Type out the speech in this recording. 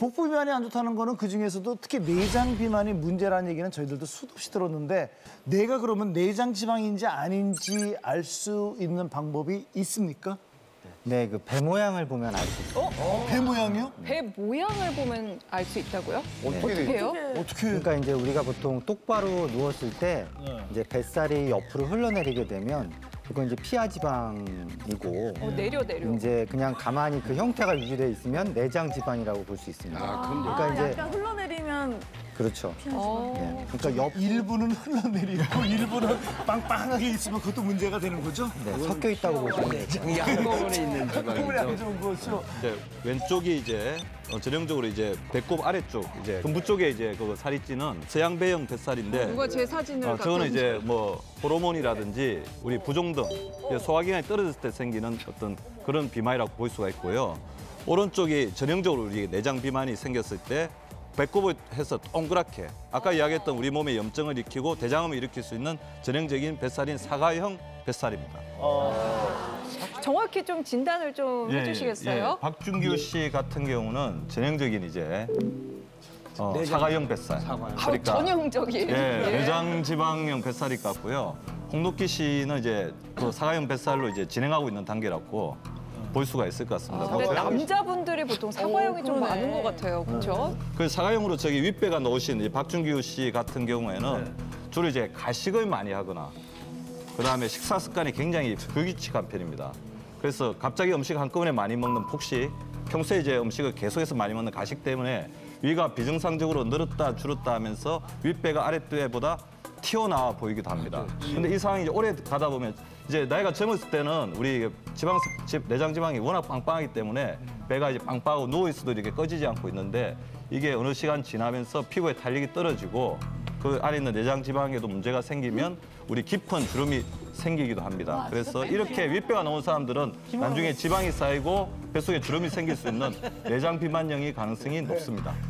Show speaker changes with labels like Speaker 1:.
Speaker 1: 복부 비만이 안 좋다는 거는 그 중에서도 특히 내장 비만이 문제라는 얘기는 저희들도 수도 없이 들었는데 내가 그러면 내장 지방인지 아닌지 알 수 있는 방법이 있습니까?
Speaker 2: 네, 그 배 모양을 보면 알 수 있어요.
Speaker 1: 배 모양이요?
Speaker 3: 배 모양을 보면 알 수 있다고요? 어떻게 해요?
Speaker 1: 어떻게?
Speaker 2: 그러니까 이제 우리가 보통 똑바로 누웠을 때
Speaker 1: 네.
Speaker 2: 이제 뱃살이 옆으로 흘러내리게 되면 그건 이제 피하 지방이고
Speaker 3: 어, 내려 내려.
Speaker 2: 이제 그냥 가만히 그 형태가 유지되어 있으면 내장 지방이라고 볼 수 있습니다. 그러니까
Speaker 4: 아,
Speaker 2: 이제
Speaker 4: 약간 흘러내리면
Speaker 2: 그렇죠.
Speaker 3: 어.
Speaker 2: 네. 그러니까 옆
Speaker 1: 일부는 흘러내리고 일부는 빵빵하게 있으면 그것도 문제가 되는 거죠?
Speaker 2: 네, 섞여 있다고 보시면 되죠.
Speaker 5: 이게 한꺼번에 있는
Speaker 1: 몸이 안
Speaker 5: 지방이죠.
Speaker 1: 좋은 거죠.
Speaker 6: 이제 왼쪽이 이제 어, 전형적으로 이제 배꼽 아래쪽 이제 근부 쪽에 이제 그 살이 찌는 서양 배형 뱃살인데
Speaker 3: 누가 제 사진을
Speaker 6: 어, 저거는
Speaker 3: 준
Speaker 6: 이제 뭐 호르몬이라든지 우리 부종 등 이제 소화기관이 떨어졌을 때 생기는 어떤 그런 비만이라고 볼 수가 있고요. 오른쪽이 전형적으로 우리 내장 비만이 생겼을 때 배꼽을 해서 동그랗게 아까 이야기했던 우리 몸의 염증을 일으키고 대장암을 일으킬 수 있는 전형적인 뱃살인 사과형 뱃살입니다.
Speaker 3: 정확히 좀 진단을 좀 해주시겠어요?
Speaker 6: 예, 박준규 씨 같은 경우는 전형적인 이제 어, 사과형 뱃살.
Speaker 3: 아우,
Speaker 6: 그러니까
Speaker 3: 전형적인.
Speaker 6: 예,
Speaker 3: 예.
Speaker 6: 내장 지방형 뱃살일 것 같고요. 홍록기 씨는 이제 그 사과형 뱃살로 이제 진행하고 있는 단계라고 볼 수가 있을 것 같습니다.
Speaker 3: 근데
Speaker 6: 뭐
Speaker 3: 남자분들이 보통 사과형이 좀
Speaker 4: 그러네.
Speaker 3: 많은 것 같아요. 그렇죠?
Speaker 6: 그 사과형으로 저기 윗배가 놓으신 이 박준규 씨 같은 경우에는
Speaker 3: 네.
Speaker 6: 주로 이제 가식을 많이 하거나 그다음에 식사 습관이 굉장히 불규칙한 편입니다. 그래서 갑자기 음식 한꺼번에 많이 먹는 폭식, 평소에 이제 음식을 계속해서 많이 먹는 가식 때문에 위가 비정상적으로 늘었다 줄었다 하면서 윗배가 아랫배보다 튀어나와 보이기도 합니다. 근데 이 상황이 이제 오래 가다 보면 이제 나이가 젊었을 때는 우리 지방 집 내장 지방이 워낙 빵빵하기 때문에 배가 이제 빵빵하고 누워 있어도 이렇게 꺼지지 않고 있는데 이게 어느 시간 지나면서 피부에 탄력이 떨어지고 그 안에 있는 내장 지방에도 문제가 생기면 우리 깊은 주름이 생기기도 합니다. 그래서 이렇게 윗배가 나온 사람들은 나중에 지방이 쌓이고 뱃속에 주름이 생길 수 있는 내장 비만형이 가능성이 높습니다.